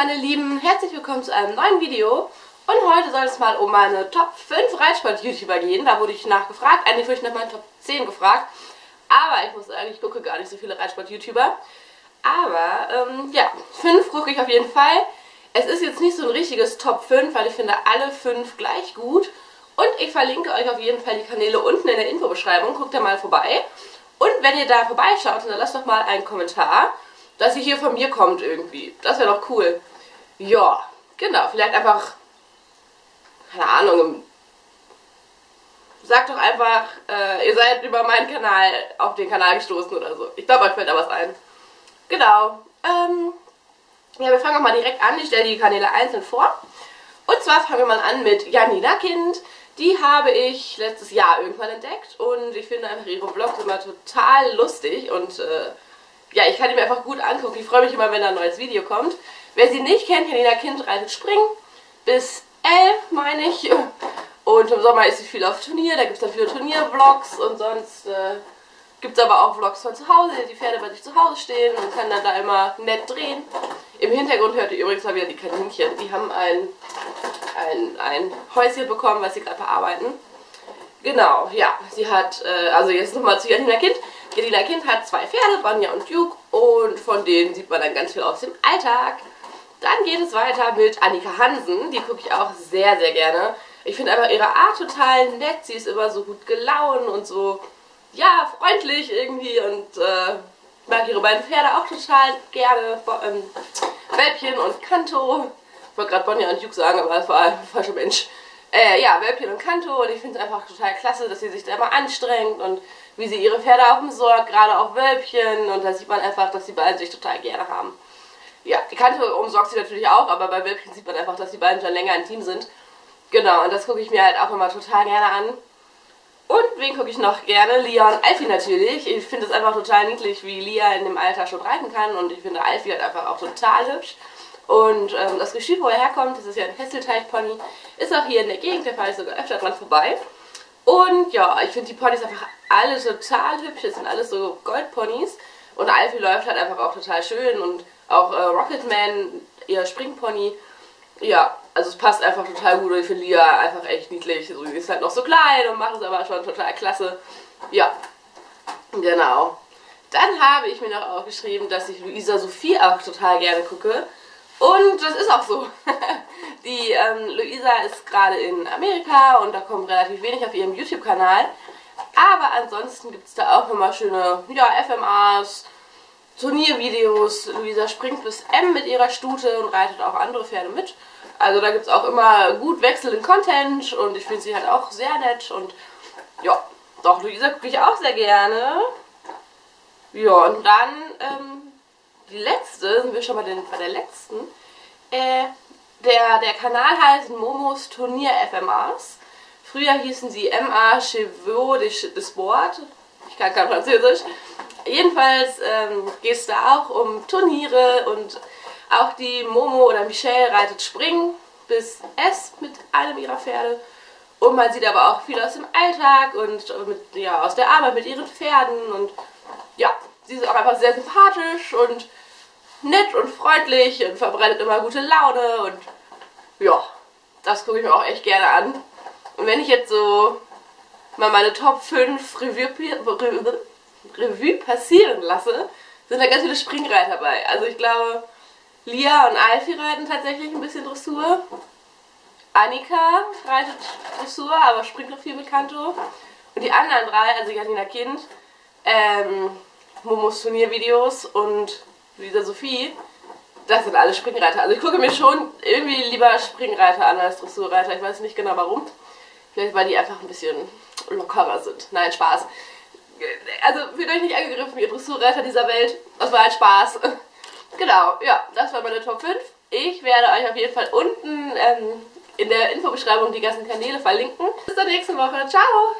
meine Lieben, herzlich willkommen zu einem neuen Video. Und heute soll es mal um meine Top 5 Reitsport-YouTuber gehen. Da wurde ich nachgefragt. Eigentlich wurde ich nach meinen Top 10 gefragt. Aber ich muss sagen, ich gucke gar nicht so viele Reitsport-YouTuber. Aber, ähm, ja, 5 gucke ich auf jeden Fall. Es ist jetzt nicht so ein richtiges Top 5, weil ich finde alle 5 gleich gut. Und ich verlinke euch auf jeden Fall die Kanäle unten in der Infobeschreibung. Guckt da mal vorbei. Und wenn ihr da vorbeischaut, dann lasst doch mal einen Kommentar dass sie hier von mir kommt irgendwie. Das wäre doch cool. Ja, genau. Vielleicht einfach, keine Ahnung, sagt doch einfach, äh, ihr seid über meinen Kanal auf den Kanal gestoßen oder so. Ich glaube, euch fällt da was ein. Genau. Ähm, ja, wir fangen auch mal direkt an. Ich stelle die Kanäle einzeln vor. Und zwar fangen wir mal an mit Janina Kind. Die habe ich letztes Jahr irgendwann entdeckt und ich finde einfach ihre Vlogs immer total lustig und äh, ja, ich kann die mir einfach gut angucken. Ich freue mich immer, wenn da ein neues Video kommt. Wer sie nicht kennt, Janina Kind reitet Springen. Bis elf, meine ich. Und im Sommer ist sie viel auf Turnier. Da gibt es dann viele Turniervlogs und sonst äh, gibt es aber auch Vlogs von zu Hause. Die Pferde bei sich zu Hause stehen und kann dann da immer nett drehen. Im Hintergrund hört ihr übrigens mal wieder die Kaninchen. Die haben ein, ein, ein Häuschen bekommen, was sie gerade bearbeiten. Genau, ja, sie hat, äh, also jetzt nochmal zu Janina Kind. Janina Kind hat zwei Pferde, Bonja und Duke, und von denen sieht man dann ganz viel aus dem Alltag. Dann geht es weiter mit Annika Hansen, die gucke ich auch sehr, sehr gerne. Ich finde einfach ihre Art total nett, sie ist immer so gut gelaunt und so, ja, freundlich irgendwie und äh, ich mag ihre beiden Pferde auch total gerne, ähm, und Kanto. Ich wollte gerade Bonja und Duke sagen, aber das war ein falscher Mensch. Äh, ja, Wölpchen und Kanto und ich finde es einfach total klasse, dass sie sich da immer anstrengt und wie sie ihre Pferde auch umsorgt, gerade auch Wölpchen und da sieht man einfach, dass die beiden sich total gerne haben. Ja, die Kanto umsorgt sie natürlich auch, aber bei Wölpchen sieht man einfach, dass die beiden schon länger ein Team sind. Genau, und das gucke ich mir halt auch immer total gerne an. Und wen gucke ich noch gerne? Und Alfie natürlich. Ich finde es einfach total niedlich, wie Lia in dem Alter schon reiten kann und ich finde Alfie halt einfach auch total hübsch. Und ähm, das Gestüt, wo er herkommt, das ist ja ein Kesselteich-Pony, ist auch hier in der Gegend, da fahre ich sogar öfter dran vorbei. Und ja, ich finde die Ponys einfach alle total hübsch, das sind alles so Goldponys. Und Alfie läuft halt einfach auch total schön und auch äh, Rocketman, ihr Springpony, ja, also es passt einfach total gut und ich finde Lia einfach echt niedlich. So, sie ist halt noch so klein und macht es aber schon total klasse. Ja, genau. Dann habe ich mir noch aufgeschrieben, dass ich Luisa Sophie auch total gerne gucke. Und das ist auch so. Die ähm, Luisa ist gerade in Amerika und da kommt relativ wenig auf ihrem YouTube-Kanal. Aber ansonsten gibt es da auch nochmal schöne ja, FMAs, Turniervideos. Luisa springt bis M mit ihrer Stute und reitet auch andere Pferde mit. Also da gibt es auch immer gut wechselnden Content und ich finde sie halt auch sehr nett. Und ja, doch, Luisa gucke ich auch sehr gerne. Ja, und dann ähm, die letzte, sind wir schon mal den, bei der letzten. Äh, der, der Kanal heißt Momos Turnier FMAs. Früher hießen sie MA Chevaux de, Sport. Ich kann kein Französisch. Jedenfalls ähm, geht es da auch um Turniere und auch die Momo oder Michelle reitet Springen bis S mit einem ihrer Pferde. Und man sieht aber auch viel aus dem Alltag und mit, ja, aus der Arbeit mit ihren Pferden. Und ja, sie ist auch einfach sehr sympathisch und nett und freundlich und verbreitet immer gute Laune und ja, das gucke ich mir auch echt gerne an. Und wenn ich jetzt so mal meine Top 5 Revue, Revue passieren lasse, sind da ganz viele Springreiter dabei. Also ich glaube, Lia und Alfie reiten tatsächlich ein bisschen Dressur. Annika reitet Dressur, aber springt noch viel mit Kanto. Und die anderen drei, also Janina Kind, ähm, Momos Turniervideos und Luisa Sophie, das sind alle Springreiter. Also ich gucke mir schon irgendwie lieber Springreiter an als Dressurreiter. Ich weiß nicht genau warum. Vielleicht weil die einfach ein bisschen lockerer sind. Nein, Spaß. Also fühlt euch nicht angegriffen, ihr Dressurreiter dieser Welt. Das war halt Spaß. Genau, ja, das war meine Top 5. Ich werde euch auf jeden Fall unten ähm, in der Infobeschreibung die ganzen Kanäle verlinken. Bis zur nächsten Woche. Ciao!